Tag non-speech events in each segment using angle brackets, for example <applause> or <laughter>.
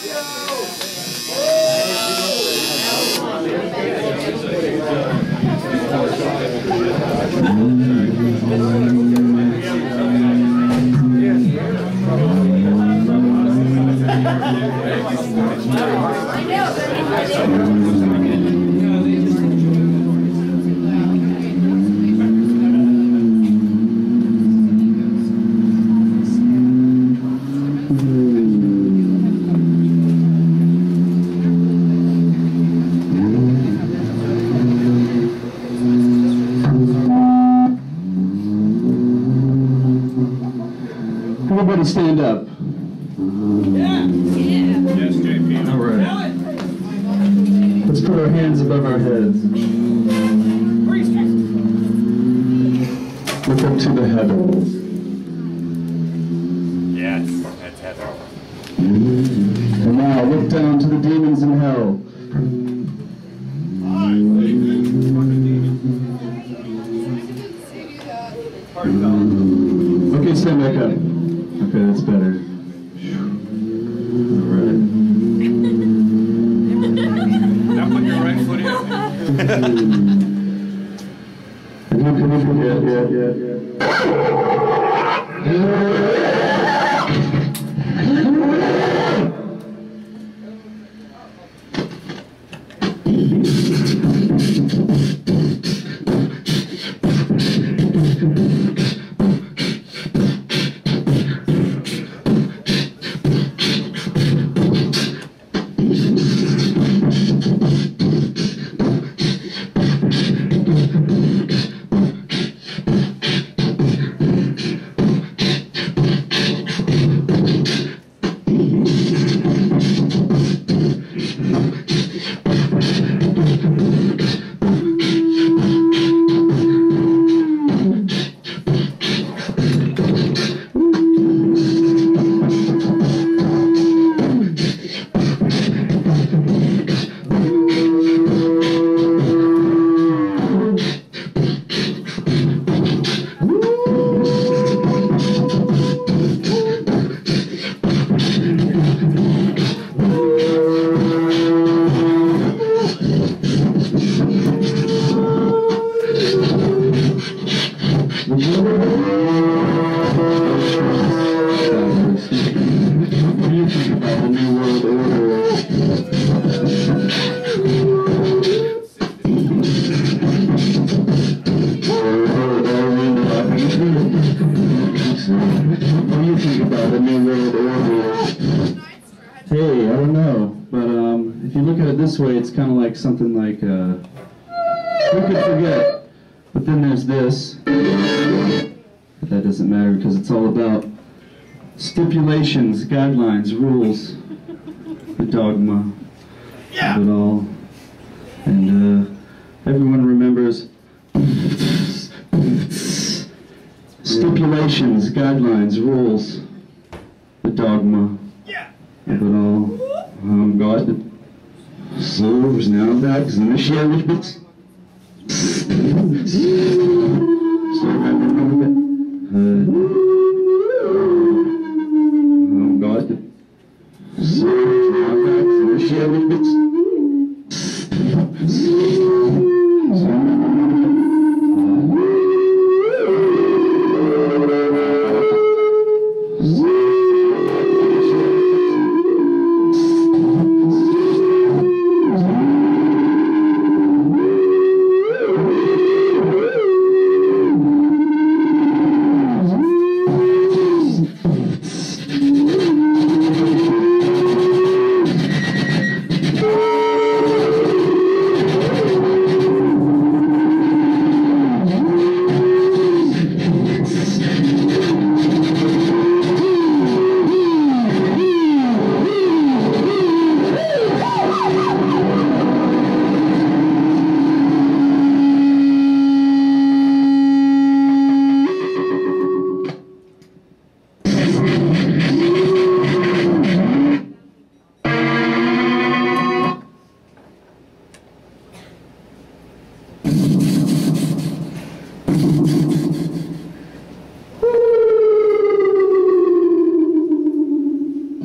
Everybody stand up. Yes, JP. All right. Let's put our hands above our heads. Look up to the heavens. Yes, that's Heather. And now look down to the demons in hell. Okay, stand back up. Okay, that's better. All right. Now put your right foot <laughs> in. Yeah, yeah, yeah, yeah. This way, it's kind of like something like uh, who could forget? But then there's this. But that doesn't matter because it's all about stipulations, guidelines, rules, the dogma of it all. And uh, everyone remembers stipulations, guidelines, rules, the dogma of it all. was now about is the messianic bits. so I remember. Uh,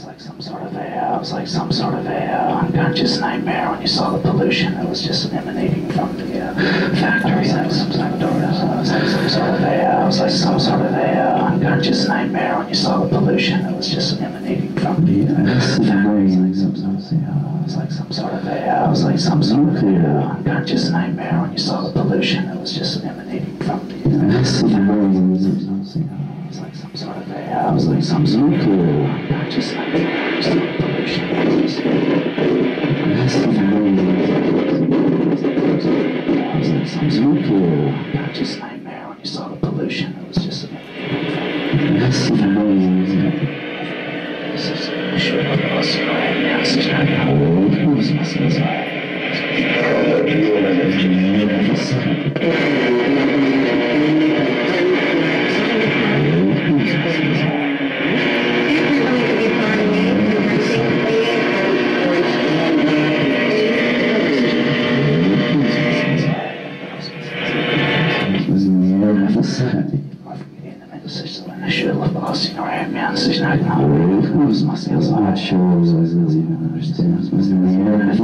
was like some sort of a, uh, it was like some sort of a uh, unconscious nightmare when you saw the pollution that was just emanating from the uh, factory. It was, like some, uh, it was like some sort of a, uh, it was like some sort of a uh, unconscious nightmare when you saw the pollution that was just emanating from the factory. It was like some sort of a, uh, it was like some sort of a uh, unconscious nightmare when you saw the pollution that was just emanating from the factory. It was like some sort of a, uh, it was like some sort of uh, unconscious nightmare when you saw the pollution that was just some sort of unconscious nightmare when you saw the pollution. It was just vocês também nasceu lá pela senhora é menos, vocês não é não. Fomos nós eles lá. Nasceu os dois eles e nós temos, mas não é menos.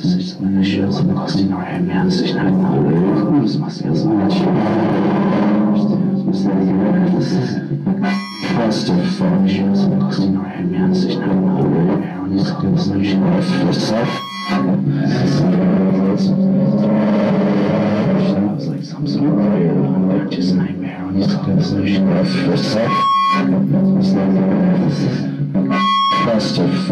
Vocês também nasceu lá pela senhora é menos, vocês não é não. Fomos nós eles lá. Nasceu os dois mas não é menos. Pastor, nasceu lá pela senhora é menos, vocês não é não. É onde estamos, não é não. Znudziła się, co? trust pastor w